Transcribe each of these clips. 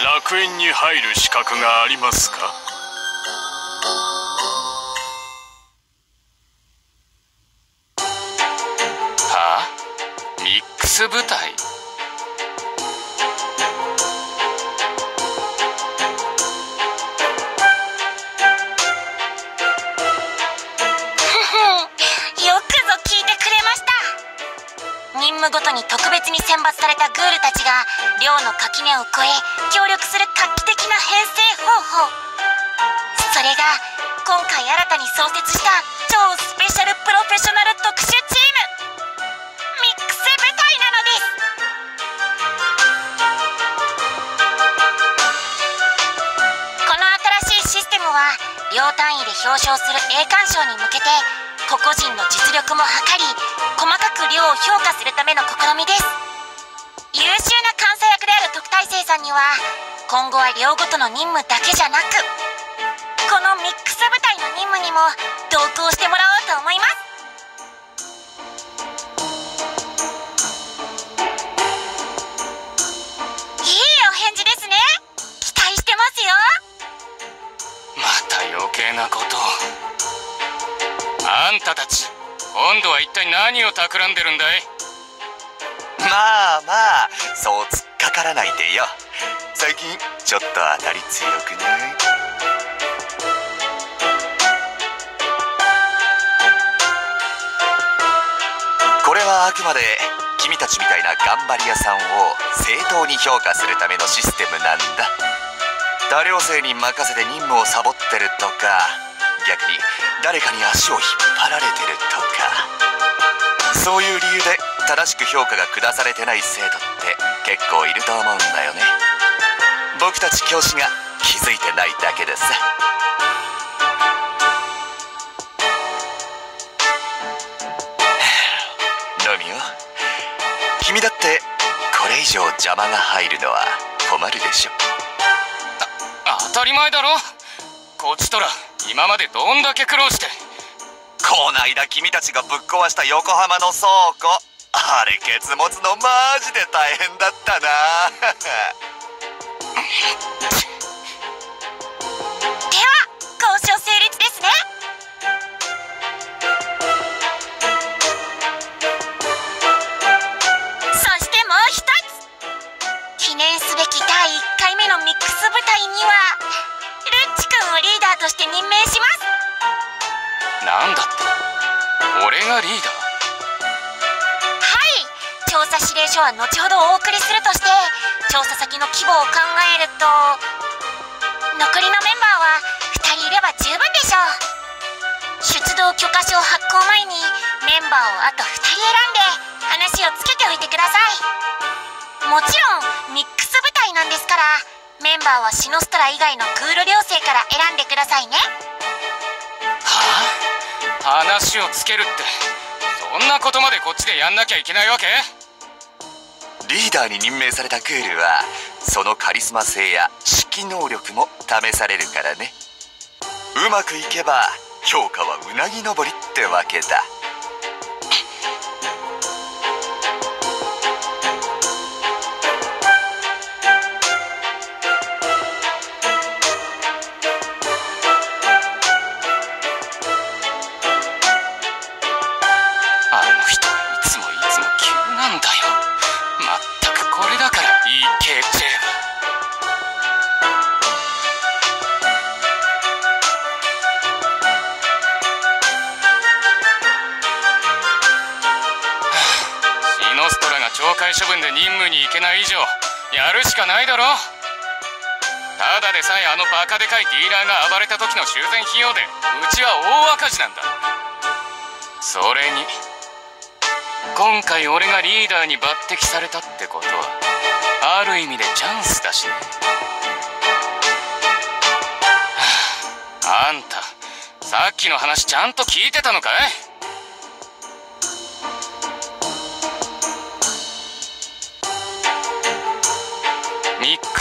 学園に入る資格がありますか？はあ？ミックス部隊よくぞ聞いてくれました。任務ごとに特別に選抜されたグールたちが垣根を越え協力する画期的な編成方法。それが今回新たに創設した超スペシャルプロフェッショナル特殊チーム。ミックス部隊なのです。この新しいシステムは両単位で表彰する栄冠賞に向けて個々人の実力も測り細かく量を評価するための試みです。優秀な生さんには今後は寮ごとの任務だけじゃなくこのミックス部隊の任務にも同行してもらおうと思います。いいお返事ですね。期待してますよ。また余計なことを。あんたたち今度は一体何を企んでるんだい？まあまあそう突っかからないでよ。最近ちょっと当たり強くない？これはあくまで君たちみたいな頑張り屋さんを正当に評価するためのシステムなんだ。多寮生に任せて任務をサボってるとか逆に誰かに足を引っ張られてるとか。そういう理由で正しく評価が下されてない生徒って結構いると思うんだよね。僕たち教師が気づいてないだけでさ ロミオ君だってこれ以上邪魔が入るのは困るでしょ。当たり前だろ。こっちとら今までどんだけ苦労して。こないだ君たちがぶっ壊した横浜の倉庫あれ結末のマジで大変だったな。書は後ほどお送りするとして調査先の規模を考えると残りのメンバーは2人いれば十分でしょう。出動許可証発行前にメンバーをあと2人選んで話をつけておいてください。もちろんミックス部隊なんですからメンバーはシノストラ以外のグール寮生から選んでくださいね。はあ？話をつけるってそんなことまでこっちでやんなきゃいけないわけ？リーダーに任命されたクールはそのカリスマ性や指揮能力も試されるからね。うまくいけば評価はうなぎ登りってわけだ。で任務に行けない以上やるしかないだろ。ただでさえあのバカでかいディーラーが暴れた時の修繕費用でうちは大赤字なんだ。それに今回俺がリーダーに抜擢されたってことはある意味でチャンスだしね。はああんたさっきの話ちゃんと聞いてたのかい？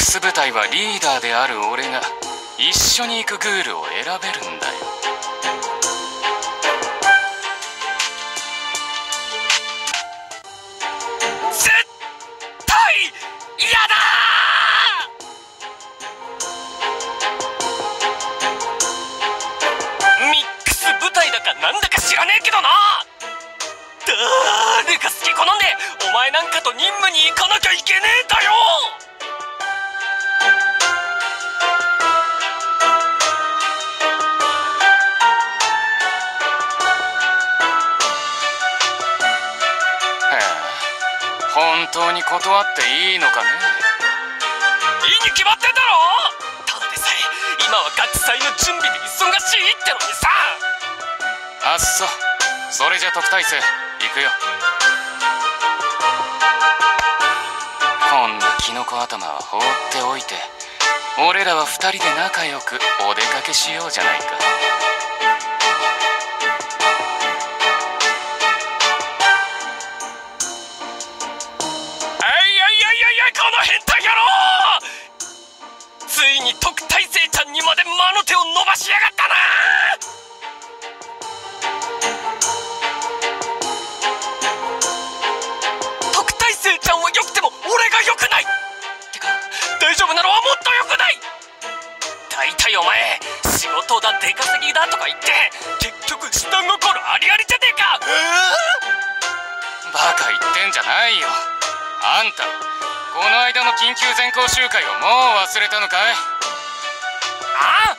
ス部隊はリーダーである俺が一緒に行くグールを選べるんだよ。絶対嫌だ！ミックス部隊だかなんだか知らねえけどな！誰か好き好んでお前なんかと任務に行かなきゃいけねえんだよ！断っていいのかね？いいに決まってんだろ！ただでさえ今は学祭の準備で忙しいってのにさ！あっそそれじゃ特待生行くよ。こんなキノコ頭は放っておいて俺らは二人で仲良くお出かけしようじゃないかの変態野郎ついに特待生ちゃんにまで魔の手を伸ばしやがったな。特待生ちゃんは良くても俺が良くない。てか大丈夫なのはもっと良くない。大体お前仕事だ出稼ぎだとか言って結局下心ありありじゃねえか。バカ言ってんじゃないよ。あんたこの間の緊急全校集会をもう忘れたのかい？あ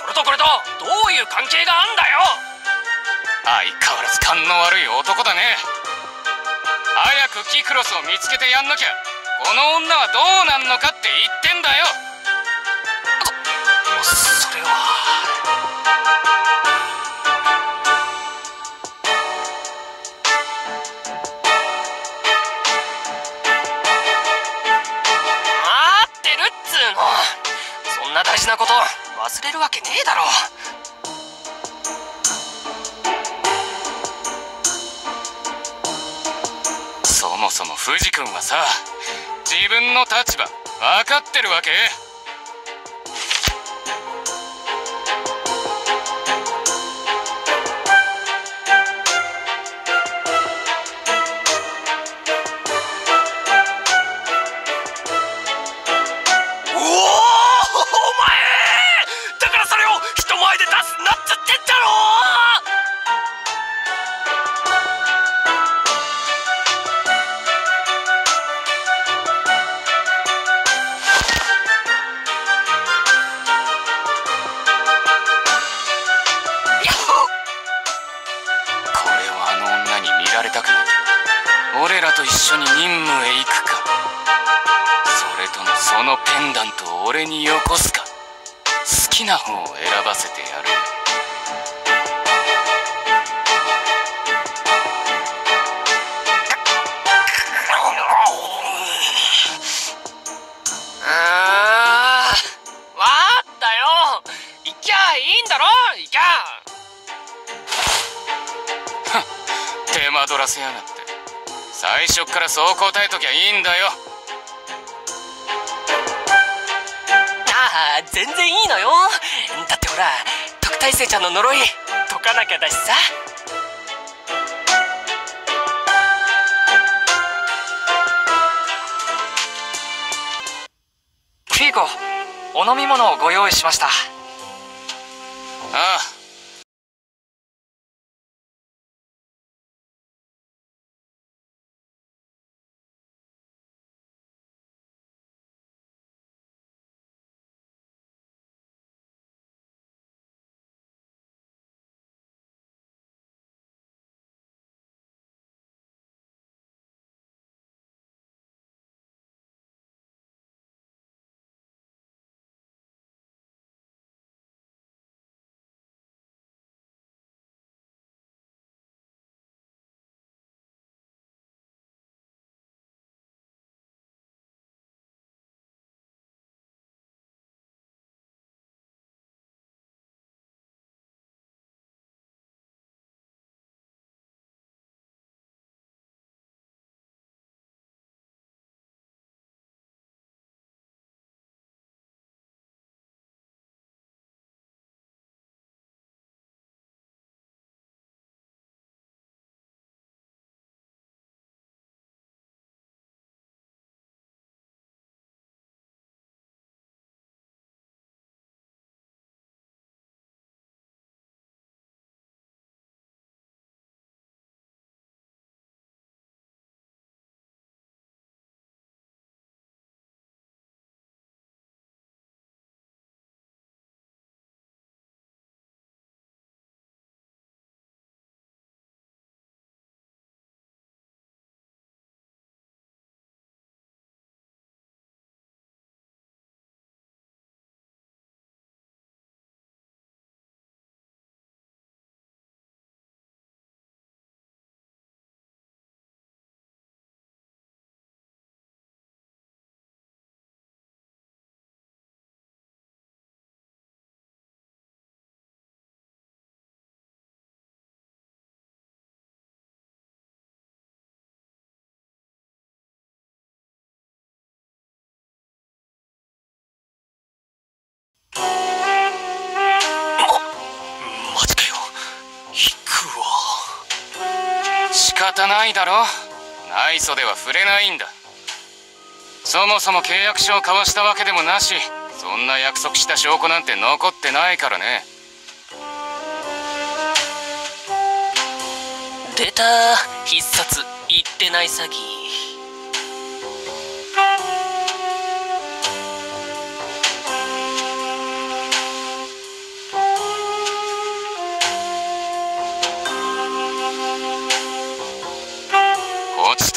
それとこれとどういう関係があんだよ？相変わらず勘の悪い男だね。早くキクロスを見つけてやんなきゃ。この女はどうなんのかって言ってんだよ。それは事なこと忘れるわけねえだろ。そもそも藤君はさ自分の立場分かってるわけ？いられたくなきゃ俺らと一緒に任務へ行くか。それともそのペンダントを俺によこすか。好きな方を選ばせてやる。よらせやがって。最初っからそう答えときゃいいんだよ。ああ全然いいのよ。だってほら特待生ちゃんの呪い解かなきゃだしさ。フィーコお飲み物をご用意しました。ああ方ないだろ。内緒では触れないんだ。そもそも契約書を交わしたわけでもなしそんな約束した証拠なんて残ってないからね。出た。必殺。言ってない詐欺。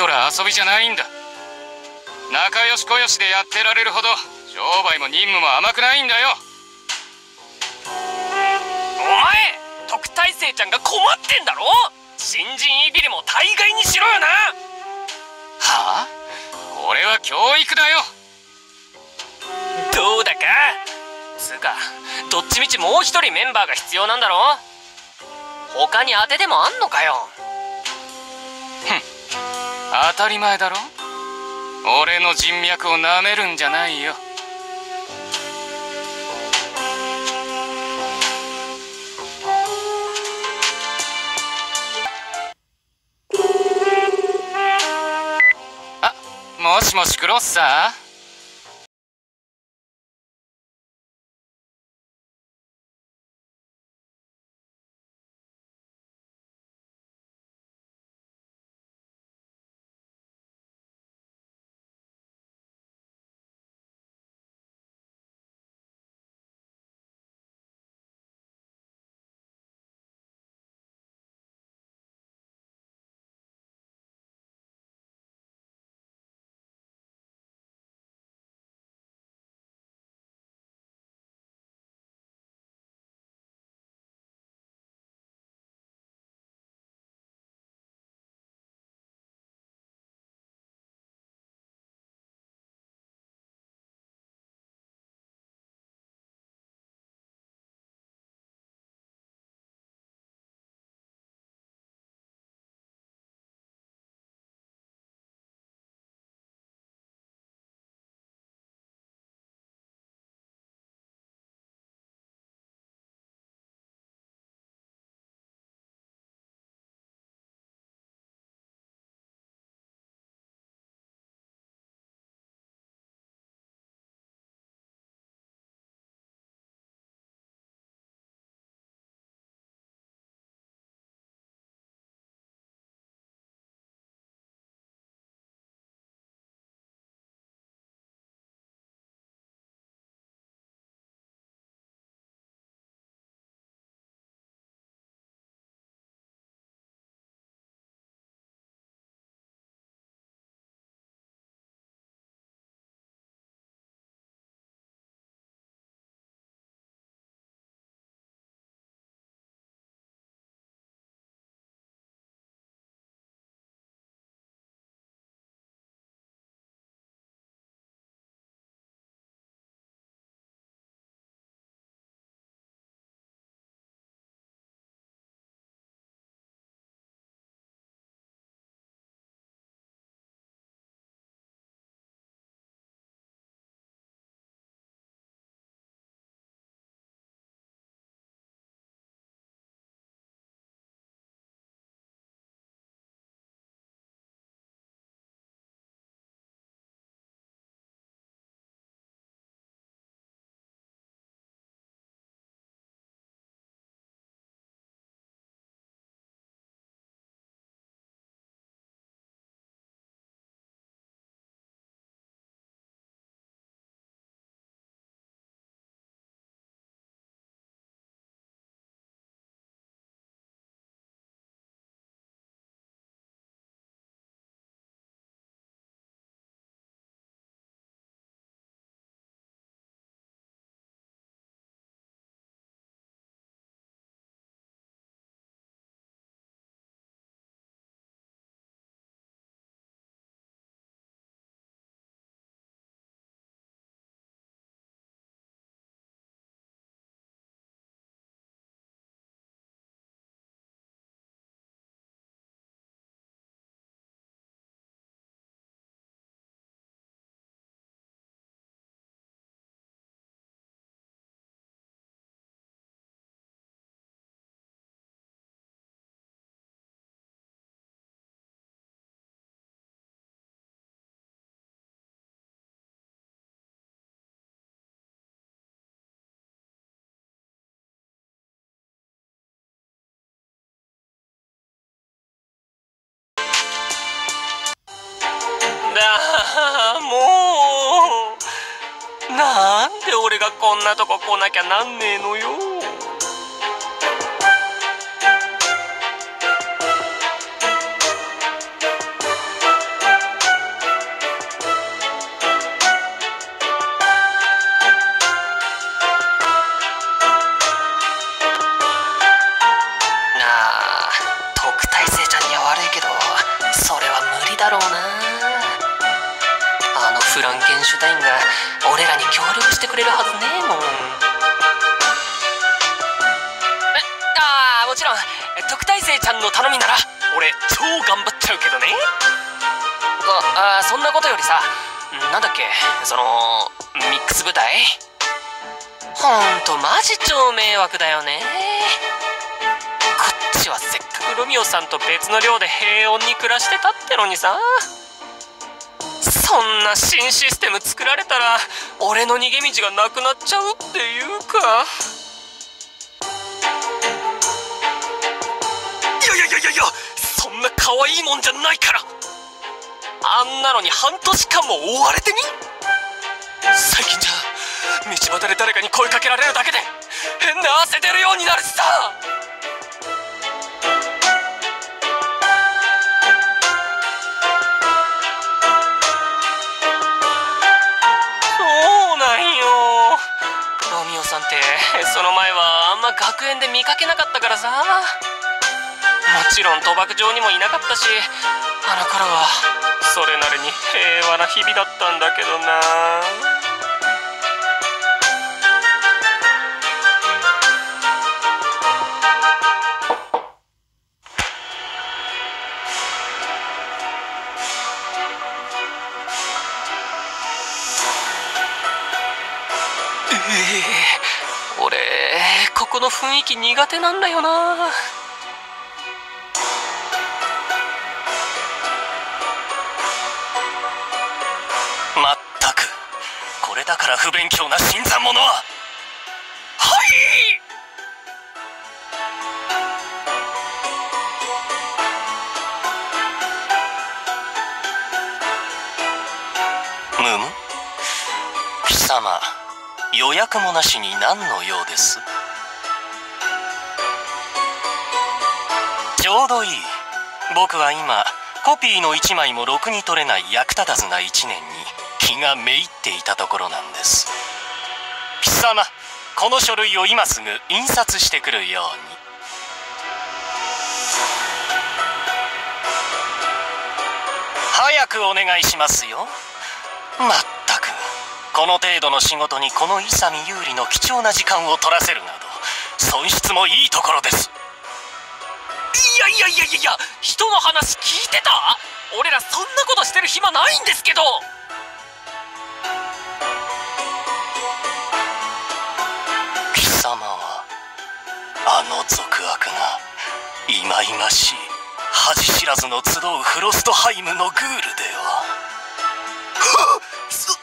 とら遊びじゃないんだ。仲良しこよしでやってられるほど商売も任務も甘くないんだよ。お前特待生ちゃんが困ってんだろ？新人いびりも大概にしろよな。はあ？これは教育だよ。どうだか？つうかどっちみちもう一人メンバーが必要なんだろ？他に当てでもあんのかよ？当たり前だろ。俺の人脈をなめるんじゃないよ。あもしもしクロッサー？だ もう。なんで俺がこんなとこ来なきゃなんねえのよ。くれるはずねえもんああもちろん。特待生ちゃんの頼みなら俺超頑張っちゃうけどね。ああそんなことよりさなんだっけそのミックス部隊ほんとマジ超迷惑だよね。こっちはせっかくロミオさんと別の寮で平穏に暮らしてたってのにさ。そんな新システム作られたら俺の逃げ道がなくなっちゃうっていうか。いやいやいやいやいやそんな可愛いもんじゃないから。あんなのに半年間も追われてみ？最近じゃ道端で誰かに声かけられるだけで変な汗出るようになるしさ。さんってその前はあんま学園で見かけなかったからさ。もちろん賭博場にもいなかったしあの頃はそれなりに平和な日々だったんだけどな。この雰囲気苦手なんだよな。まったくこれだから不勉強な新参者は。はい！むむ貴様予約もなしに何の用です？ょうどいい。僕は今コピーの1枚もろくに取れない役立たずな1年に気がめいっていたところなんです。貴様この書類を今すぐ印刷してくるように。早くお願いしますよ。まったく。この程度の仕事にこの勇有利の貴重な時間を取らせるなど損失もいいところです。やいやいやいやいや人の話聞いてた？俺らそんなことしてる暇ないんですけど。貴様はあの俗悪な忌々しい恥知らずの集うフロストハイムのグールでは。そ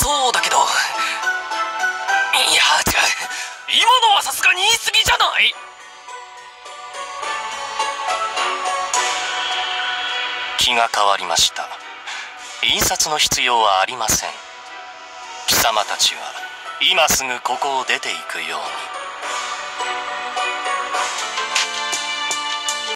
そうだけど。いやじゃ今のはさすがに言い過ぎじゃない？気が変わりました。印刷の必要はありません。貴様たちは今すぐここを出ていくように。